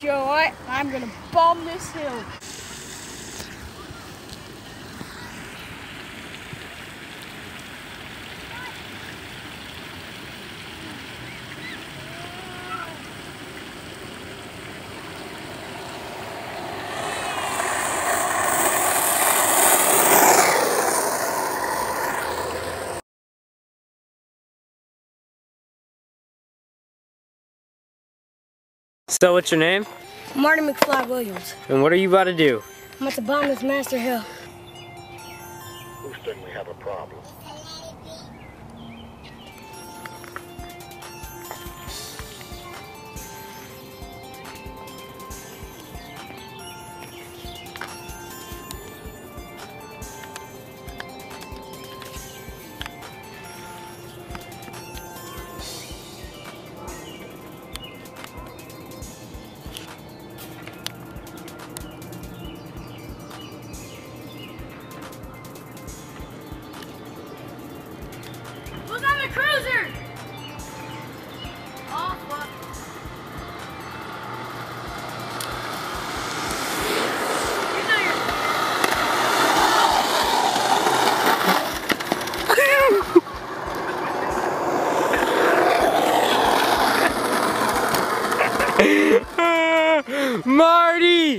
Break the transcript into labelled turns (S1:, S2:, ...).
S1: Joe, I'm gonna bomb this hill.
S2: So what's your name?
S3: Marty McFly Williams.
S2: And what are you about to do?
S3: I'm about to bomb this Master Hill.
S4: Houston, we have a problem.
S2: Marty!